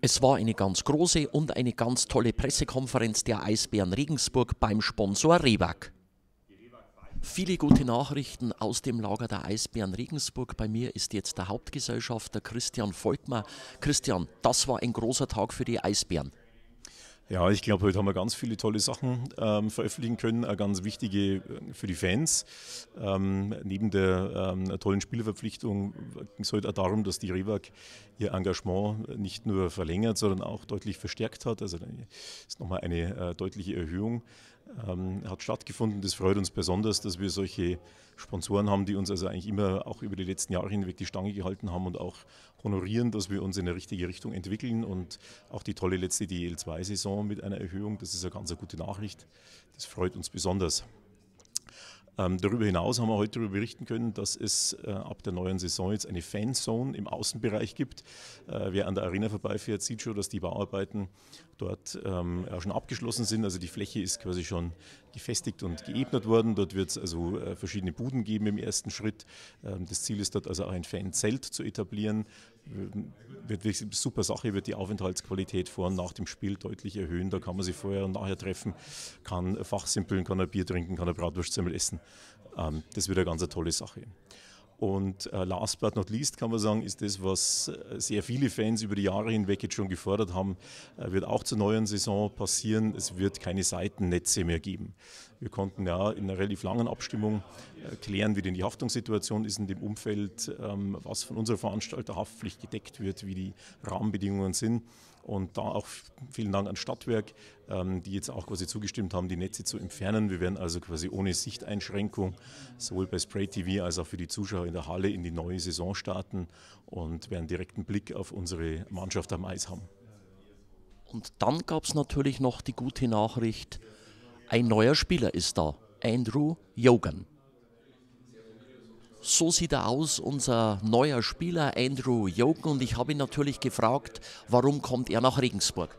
Es war eine ganz große und eine ganz tolle Pressekonferenz der Eisbären Regensburg beim Sponsor Rewag. Viele gute Nachrichten aus dem Lager der Eisbären Regensburg. Bei mir ist jetzt der Hauptgesellschafter Christian Volkmar. Christian, das war ein großer Tag für die Eisbären. Ja, ich glaube, heute haben wir ganz viele tolle Sachen ähm, veröffentlichen können, auch ganz wichtige äh, für die Fans. Ähm, neben der ähm, tollen Spielerverpflichtung ging es heute auch darum, dass die Rewag ihr Engagement nicht nur verlängert, sondern auch deutlich verstärkt hat. Also ist nochmal eine äh, deutliche Erhöhung ähm, hat stattgefunden. Das freut uns besonders, dass wir solche Sponsoren haben, die uns also eigentlich immer auch über die letzten Jahre hinweg die Stange gehalten haben und auch honorieren, dass wir uns in eine richtige Richtung entwickeln und auch die tolle letzte DL2-Saison mit einer Erhöhung, das ist eine ganz gute Nachricht. Das freut uns besonders. Ähm, darüber hinaus haben wir heute darüber berichten können, dass es äh, ab der neuen Saison jetzt eine Fanzone im Außenbereich gibt. Äh, wer an der Arena vorbeifährt, sieht schon, dass die Bauarbeiten dort ähm, ja, schon abgeschlossen sind. Also die Fläche ist quasi schon gefestigt und geebnet worden. Dort wird es also äh, verschiedene Buden geben im ersten Schritt. Ähm, das Ziel ist dort also auch ein Fanzelt zu etablieren. Wird wirklich eine super Sache, wird die Aufenthaltsqualität vor und nach dem Spiel deutlich erhöhen. Da kann man sich vorher und nachher treffen, kann fachsimpeln, kann ein Bier trinken, kann ein Bratwurstsemmel essen. Ähm, das wird eine ganz tolle Sache. Und äh, last but not least kann man sagen, ist das, was äh, sehr viele Fans über die Jahre hinweg jetzt schon gefordert haben, äh, wird auch zur neuen Saison passieren. Es wird keine Seitennetze mehr geben. Wir konnten ja in einer relativ langen Abstimmung klären, wie denn die Haftungssituation ist in dem Umfeld, ähm, was von unserer Veranstalterhaftpflicht gedeckt wird, wie die Rahmenbedingungen sind. Und da auch vielen Dank an Stadtwerk, ähm, die jetzt auch quasi zugestimmt haben, die Netze zu entfernen. Wir werden also quasi ohne Sichteinschränkung sowohl bei Spray TV als auch für die Zuschauer in der Halle in die neue Saison starten und werden direkten Blick auf unsere Mannschaft am Eis haben. Und dann gab es natürlich noch die gute Nachricht, ein neuer Spieler ist da, Andrew Jogan. So sieht er aus, unser neuer Spieler Andrew Jogan. Und ich habe ihn natürlich gefragt, warum kommt er nach Regensburg?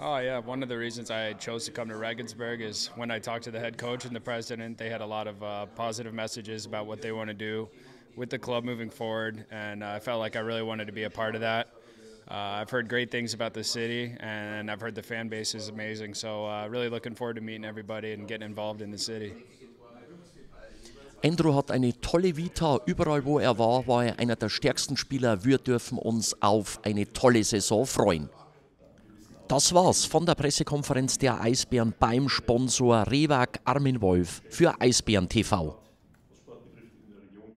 Oh yeah, one of the reasons I chose to come to Regensburg is when I talked to the head coach and the president, they had a lot of uh, positive messages about what they want to do with the club moving forward, and uh, I felt like I really wanted to be a part of that. Uh, I've heard great things about the city, and I've heard the fan base is amazing. So uh, really looking forward to meeting everybody and getting involved in the city. Andrew hat eine tolle Vita. Überall, wo er war, war er einer der stärksten Spieler. Wir dürfen uns auf eine tolle Saison freuen. Das war's von der Pressekonferenz der Eisbären beim Sponsor Rewag Armin Wolf für Eisbären TV.